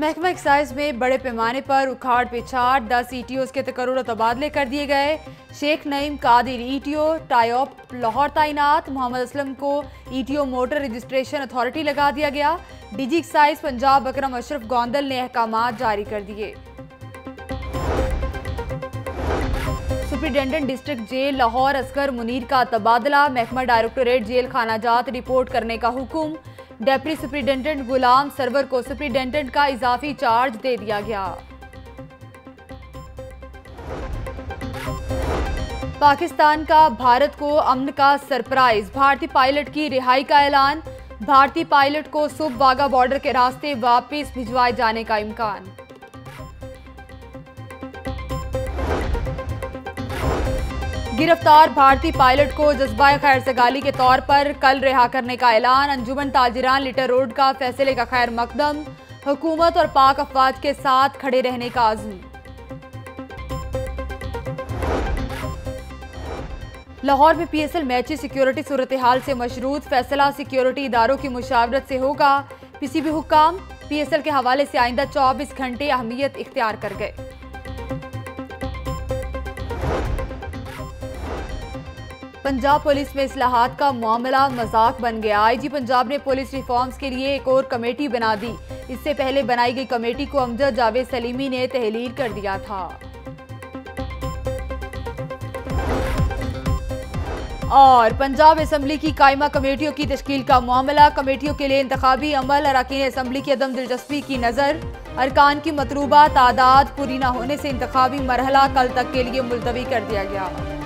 महकमा एक्साइज में बड़े पैमाने पर उखाड़ पिछाड़ दस ईटीओ के तकर्र तबादले कर दिए गए। शेख नईम कादिर ईटीओ टाइप लाहौर तैनात, मोहम्मद असलम को ईटीओ मोटर रजिस्ट्रेशन अथॉरिटी लगा दिया गया। डीजी एक्साइज पंजाब अकरम अशरफ गोंदल ने अहकाम जारी कर दिए। Superintendent district jail Lahore Asghar Munir का तबादला, महकमा डायरेक्टोरेट जेल खाना जात रिपोर्ट करने का हुक्म। डेप्टी सुप्रिंटेंडेंट गुलाम सरवर को सुप्रिटेंडेंट का इजाफी चार्ज दे दिया गया। पाकिस्तान का भारत को अमन का सरप्राइज़। भारतीय पायलट की रिहाई का ऐलान। भारतीय पायलट को सुब वागा बॉर्डर के रास्ते वापस भिजवाए जाने का इम्कान। गिरफ़्तार भारतीय पायलट को जज्बा खैर सगाली के तौर पर कल रिहा करने का ऐलान। अंजुमन ताजिरान लिटर रोड का फैसले का खैर मकदम। हुकूमत और पाक अफवाज के साथ खड़े रहने का आज़म। लाहौर में पीएसएल मैची सिक्योरिटी सूरत हाल से मशरूत। फैसला सिक्योरिटी इदारों की मुशावरत से होगा। किसी पीसीबी हुकाम पीएसएल के हवाले से आइंदा 24 घंटे अहमियत इख्तियार कर गए। पंजाब पुलिस में इसलाहत का मामला मज़ाक बन गया। आईजी पंजाब ने पुलिस रिफॉर्म्स के लिए एक और कमेटी बना दी। इससे पहले बनाई गई कमेटी को अमजद जावेद सलीमी ने तहलील कर दिया था। और पंजाब असम्बली की कायमा कमेटियों की तश्कील का मामला। कमेटियों के लिए इंतबी अमल, अरकान असम्बली की अदम दिलचस्पी की नज़र। अरकान की मतलूबा तादाद पूरी न होने से इंतबी मरहला कल तक के लिए मुलतवी कर दिया गया।